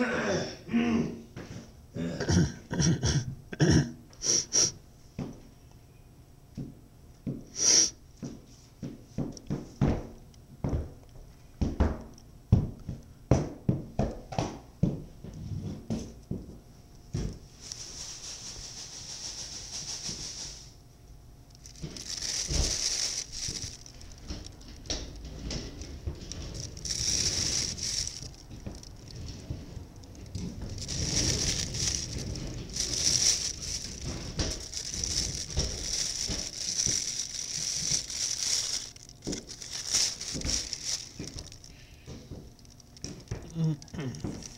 Yeah. Mm-hmm.